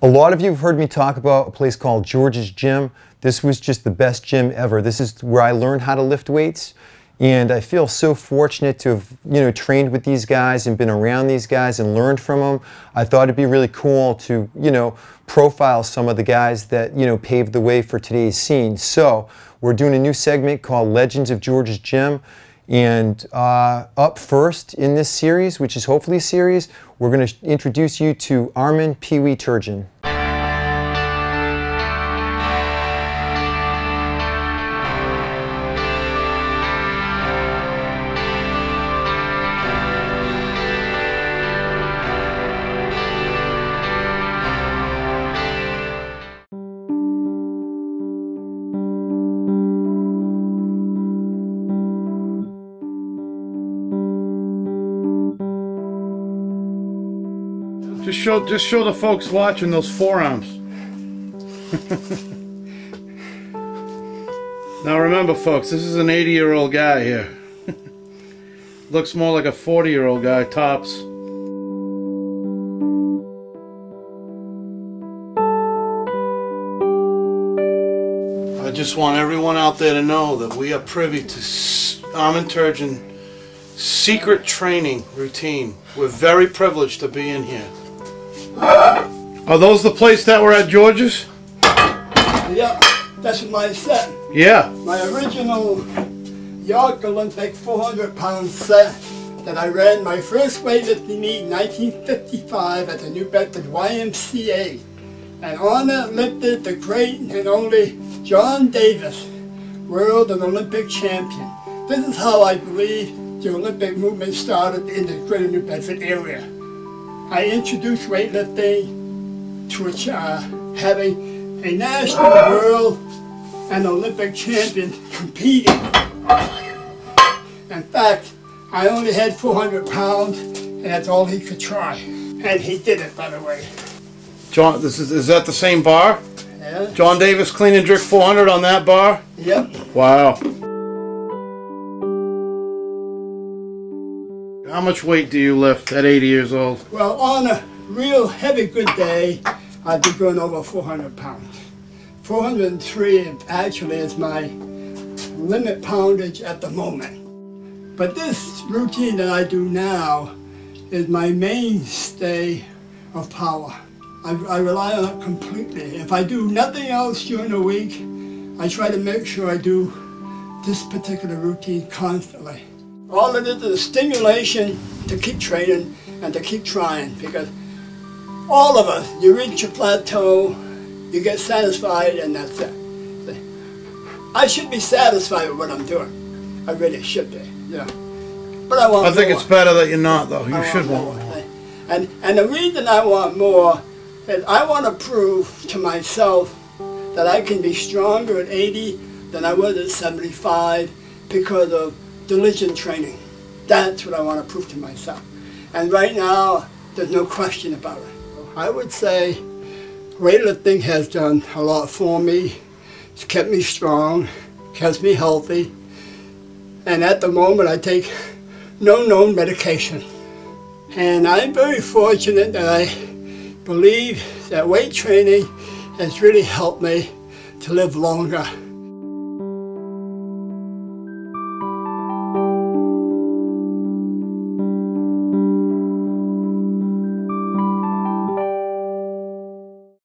A lot of you have heard me talk about a place called George's Gym. This was just the best gym ever. This is where I learned how to lift weights. And I feel so fortunate to have, you know, trained with these guys and been around these guys and learned from them. I thought it'd be really cool to, you know, profile some of the guys that, you know, paved the way for today's scene. So we're doing a new segment called Legends of George's Gym. And uh, up first in this series, which is hopefully a series, we're going to introduce you to Armand Pee Wee Turgeon. Just show, just show the folks watching those forearms. now remember, folks, this is an 80-year-old guy here. Looks more like a 40-year-old guy, tops. I just want everyone out there to know that we are privy to Armand Turgeon secret training routine. We're very privileged to be in here. Are those the plates that were at George's? Yep, that's my set. Yeah. My original York Olympic 400 pound set that I ran my first weightlifting meet in 1955 at the New Bedford YMCA. And on it lifted the great and only John Davis, world and Olympic champion. This is how I believe the Olympic movement started in the greater New Bedford area. I introduced weightlifting to uh, having a national, world, and Olympic champion competing. In fact, I only had 400 pounds, and that's all he could try. And he did it, by the way. John, this is, is that the same bar? Yeah. John Davis Clean and Jerk 400 on that bar? Yep. Wow. How much weight do you lift at 80 years old? Well, on a real heavy good day, I'd be going over 400 pounds. 403 actually is my limit poundage at the moment. But this routine that I do now is my mainstay of power. I, I rely on it completely. If I do nothing else during the week, I try to make sure I do this particular routine constantly. All of it is is stimulation to keep training and to keep trying because all of us, you reach a plateau, you get satisfied and that's it. I should be satisfied with what I'm doing. I really should be, yeah. But I want I think more. it's better that you're not, though. You I should want want more. more. And, and the reason I want more is I want to prove to myself that I can be stronger at 80 than I was at 75 because of diligent training. That's what I want to prove to myself. And right now, there's no question about it. I would say weightlifting has done a lot for me. It's kept me strong, kept me healthy. And at the moment, I take no known medication. And I'm very fortunate that I believe that weight training has really helped me to live longer